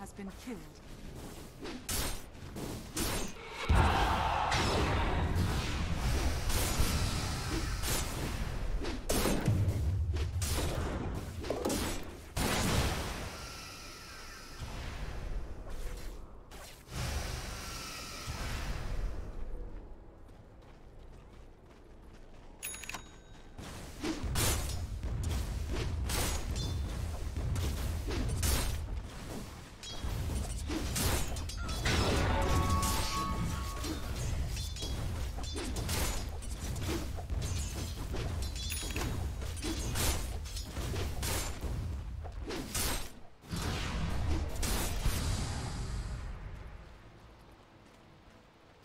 Has been killed.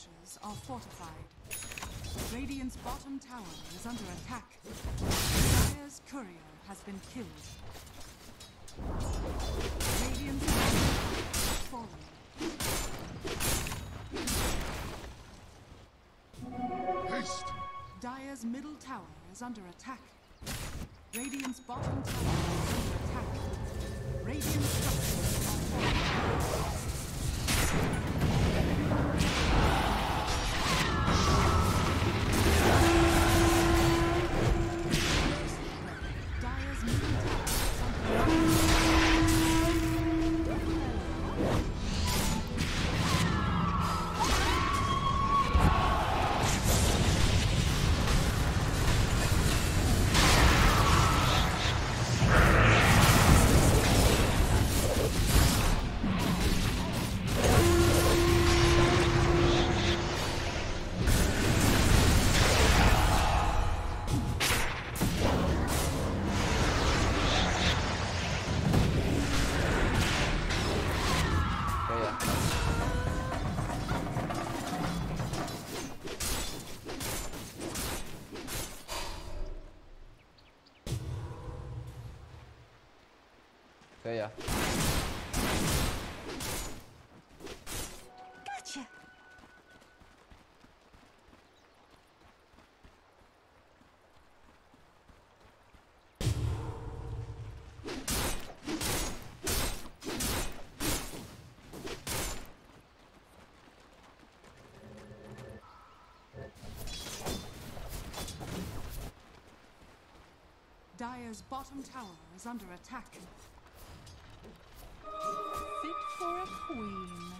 Structures are fortified. Radiant's bottom tower is under attack. Dire's courier has been killed. Radiant's has fallen. Haste! Dire's middle tower is under attack. Radiant's bottom tower is under attack. Radiant structures are fortified. Dire's bottom tower is under attack. Fit for a queen.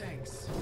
Thanks.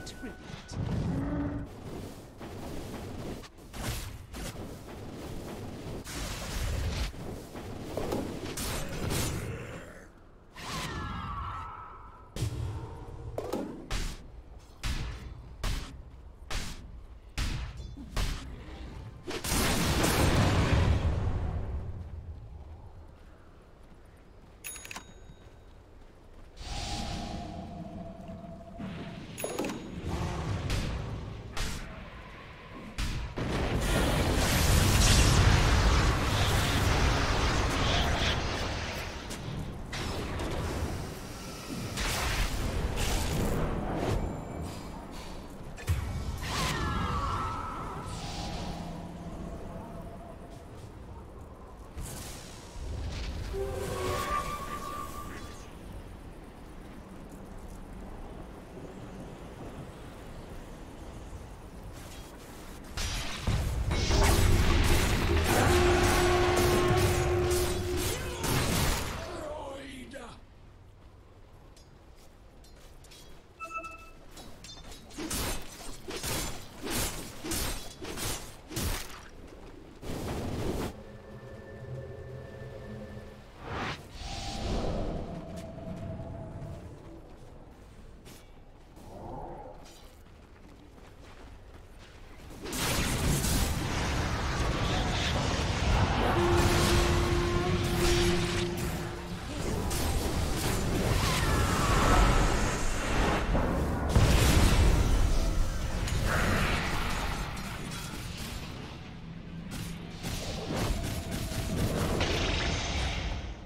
Worthy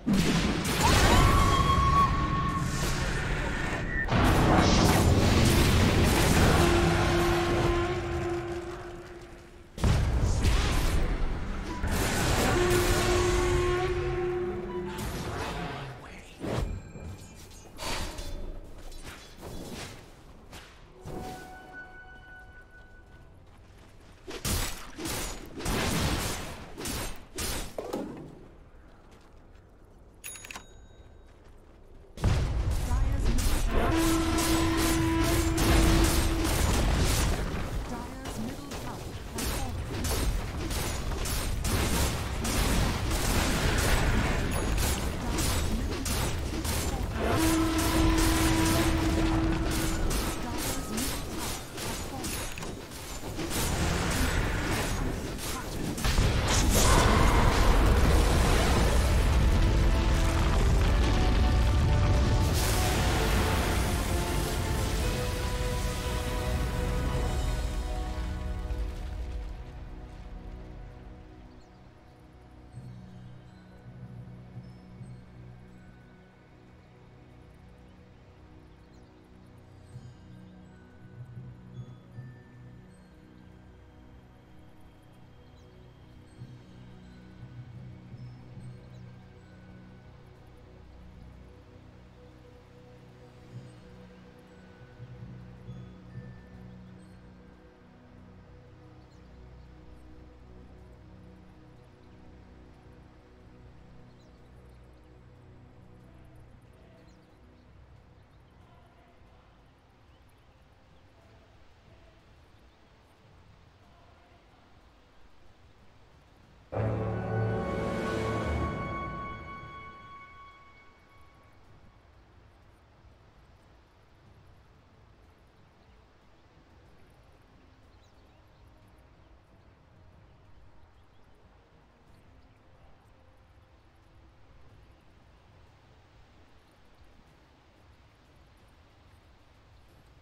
Dire's